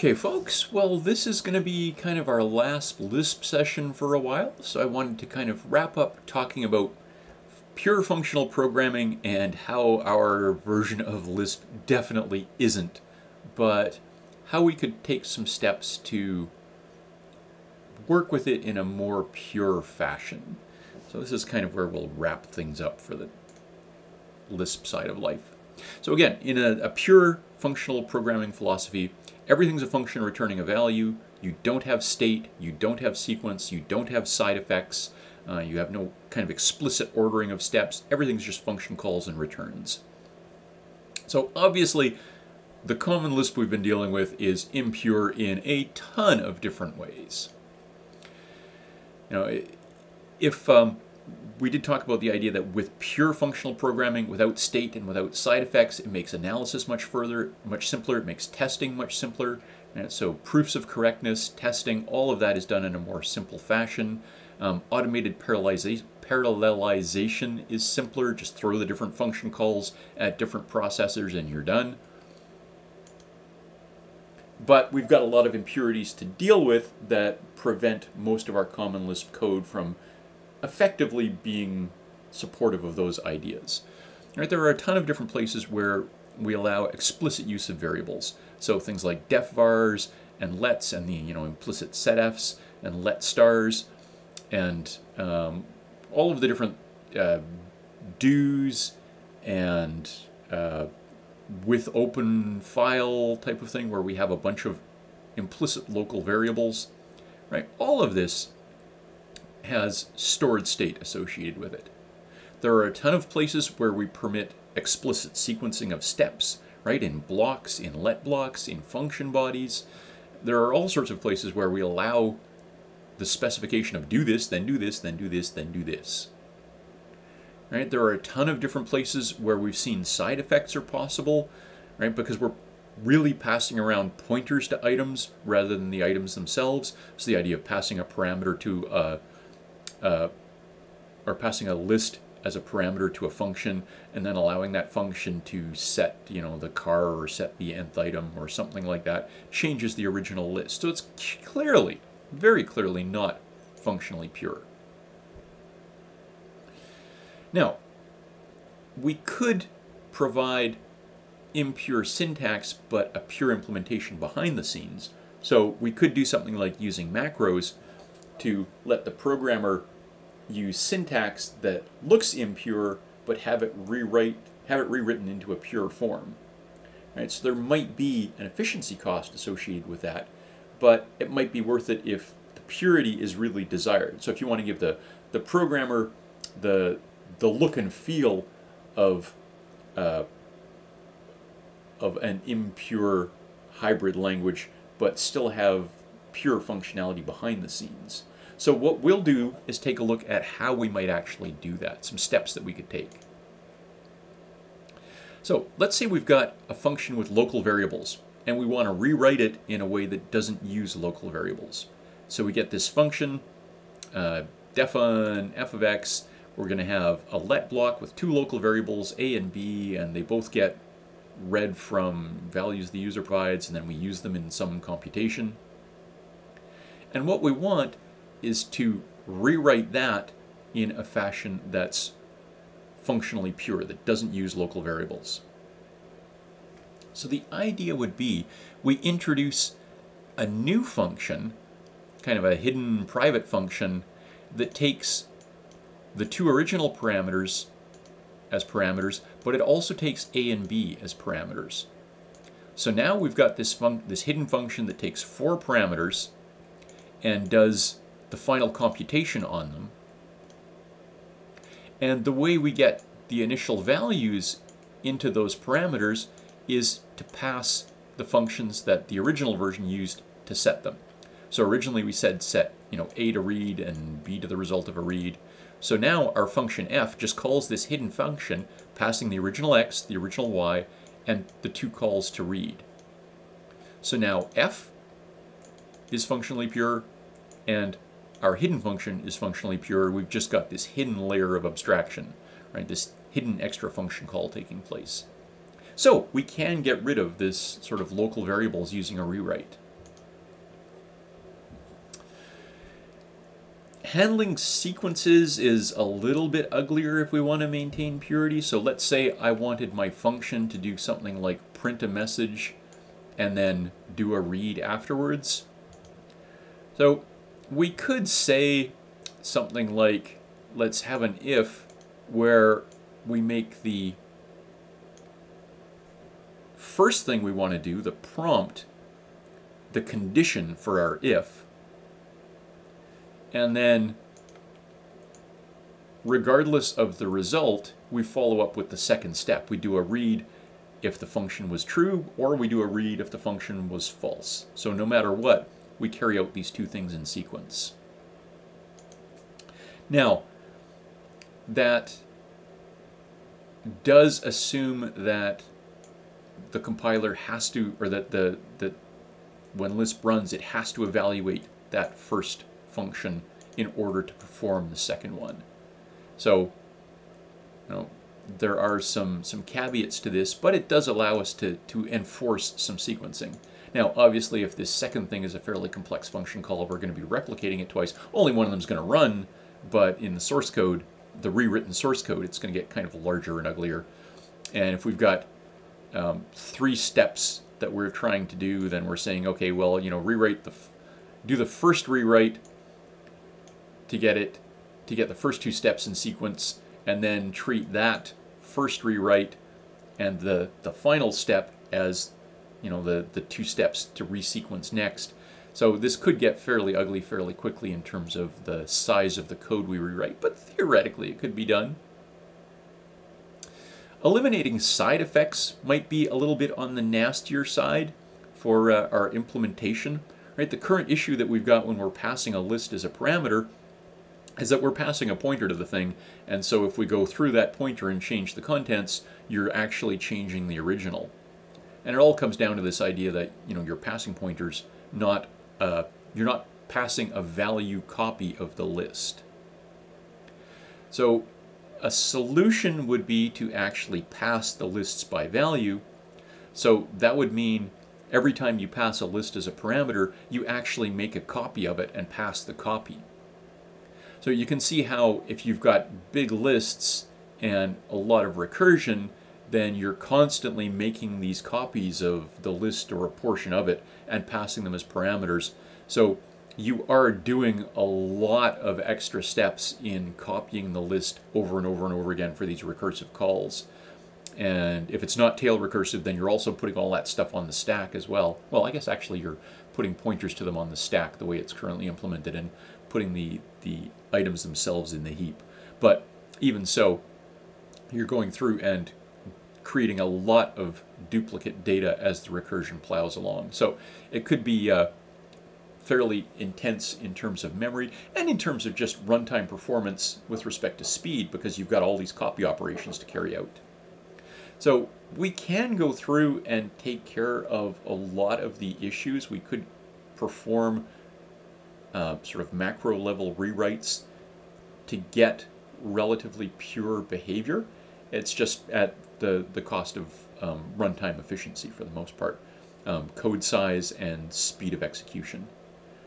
Okay, folks, well, this is going to be kind of our last Lisp session for a while, so I wanted to kind of wrap up talking about pure functional programming and how our version of Lisp definitely isn't, but how we could take some steps to work with it in a more pure fashion. So this is kind of where we'll wrap things up for the Lisp side of life. So again, in a, a pure functional programming philosophy, everything's a function returning a value. You don't have state, you don't have sequence, you don't have side effects, uh, you have no kind of explicit ordering of steps. Everything's just function calls and returns. So obviously, the common Lisp we've been dealing with is impure in a ton of different ways. You know, if um, we did talk about the idea that with pure functional programming, without state and without side effects, it makes analysis much further, much simpler. It makes testing much simpler. And so proofs of correctness, testing, all of that is done in a more simple fashion. Um, automated parallelization, parallelization is simpler. Just throw the different function calls at different processors and you're done. But we've got a lot of impurities to deal with that prevent most of our common Lisp code from effectively being supportive of those ideas. Right, there are a ton of different places where we allow explicit use of variables. So things like def vars and lets and the you know implicit setfs and let stars and um, all of the different uh, do's and uh, with open file type of thing where we have a bunch of implicit local variables. Right, all of this has stored state associated with it. There are a ton of places where we permit explicit sequencing of steps, right? In blocks, in let blocks, in function bodies. There are all sorts of places where we allow the specification of do this, then do this, then do this, then do this. Right? There are a ton of different places where we've seen side effects are possible, right? Because we're really passing around pointers to items rather than the items themselves. So the idea of passing a parameter to a uh, or passing a list as a parameter to a function and then allowing that function to set you know the car or set the nth item or something like that changes the original list. So it's clearly very clearly not functionally pure. Now we could provide impure syntax but a pure implementation behind the scenes. So we could do something like using macros to let the programmer use syntax that looks impure but have it rewrite have it rewritten into a pure form. Right? So there might be an efficiency cost associated with that, but it might be worth it if the purity is really desired. So if you want to give the, the programmer the, the look and feel of, uh, of an impure hybrid language, but still have pure functionality behind the scenes, so what we'll do is take a look at how we might actually do that, some steps that we could take. So let's say we've got a function with local variables and we want to rewrite it in a way that doesn't use local variables. So we get this function, uh, defun f of x, we're going to have a let block with two local variables, a and b, and they both get read from values the user provides, and then we use them in some computation. And what we want is to rewrite that in a fashion that's functionally pure, that doesn't use local variables. So the idea would be we introduce a new function, kind of a hidden private function, that takes the two original parameters as parameters, but it also takes a and b as parameters. So now we've got this, this hidden function that takes four parameters and does the final computation on them. And the way we get the initial values into those parameters is to pass the functions that the original version used to set them. So originally we said set you know a to read and b to the result of a read. So now our function f just calls this hidden function passing the original x, the original y, and the two calls to read. So now f is functionally pure and our hidden function is functionally pure. We've just got this hidden layer of abstraction, right? This hidden extra function call taking place. So we can get rid of this sort of local variables using a rewrite. Handling sequences is a little bit uglier if we want to maintain purity. So let's say I wanted my function to do something like print a message and then do a read afterwards. So we could say something like, let's have an if where we make the first thing we want to do, the prompt, the condition for our if, and then regardless of the result, we follow up with the second step. We do a read if the function was true, or we do a read if the function was false. So no matter what, we carry out these two things in sequence. Now, that does assume that the compiler has to, or that the that when Lisp runs, it has to evaluate that first function in order to perform the second one. So, you know, there are some some caveats to this, but it does allow us to to enforce some sequencing. Now, obviously, if this second thing is a fairly complex function call, we're going to be replicating it twice. Only one of them is going to run, but in the source code, the rewritten source code, it's going to get kind of larger and uglier. And if we've got um, three steps that we're trying to do, then we're saying, okay, well, you know, rewrite the, do the first rewrite to get it, to get the first two steps in sequence, and then treat that first rewrite and the, the final step as, you know, the, the two steps to resequence next. So this could get fairly ugly fairly quickly in terms of the size of the code we rewrite, but theoretically it could be done. Eliminating side effects might be a little bit on the nastier side for uh, our implementation. Right, the current issue that we've got when we're passing a list as a parameter is that we're passing a pointer to the thing, and so if we go through that pointer and change the contents, you're actually changing the original. And it all comes down to this idea that you know you're passing pointers, not uh, you're not passing a value copy of the list. So a solution would be to actually pass the lists by value. So that would mean every time you pass a list as a parameter, you actually make a copy of it and pass the copy. So you can see how if you've got big lists and a lot of recursion, then you're constantly making these copies of the list or a portion of it and passing them as parameters. So you are doing a lot of extra steps in copying the list over and over and over again for these recursive calls. And if it's not tail recursive, then you're also putting all that stuff on the stack as well. Well, I guess actually you're putting pointers to them on the stack the way it's currently implemented and putting the, the items themselves in the heap. But even so, you're going through and creating a lot of duplicate data as the recursion plows along. So it could be uh, fairly intense in terms of memory and in terms of just runtime performance with respect to speed because you've got all these copy operations to carry out. So we can go through and take care of a lot of the issues. We could perform uh, sort of macro level rewrites to get relatively pure behavior. It's just at the, the cost of um, runtime efficiency for the most part, um, code size and speed of execution.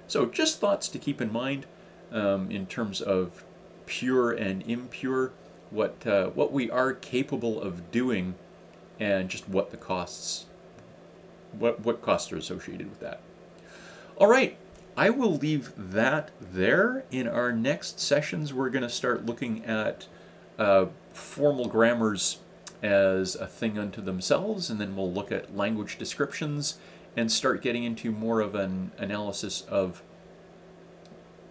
So just thoughts to keep in mind um, in terms of pure and impure, what, uh, what we are capable of doing and just what the costs, what, what costs are associated with that. All right, I will leave that there. In our next sessions, we're going to start looking at uh, formal grammars as a thing unto themselves, and then we'll look at language descriptions and start getting into more of an analysis of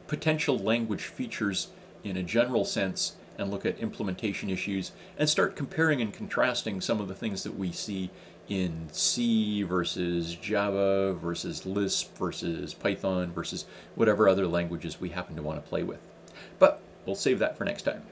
potential language features in a general sense and look at implementation issues and start comparing and contrasting some of the things that we see in C versus Java versus Lisp versus Python versus whatever other languages we happen to want to play with. But we'll save that for next time.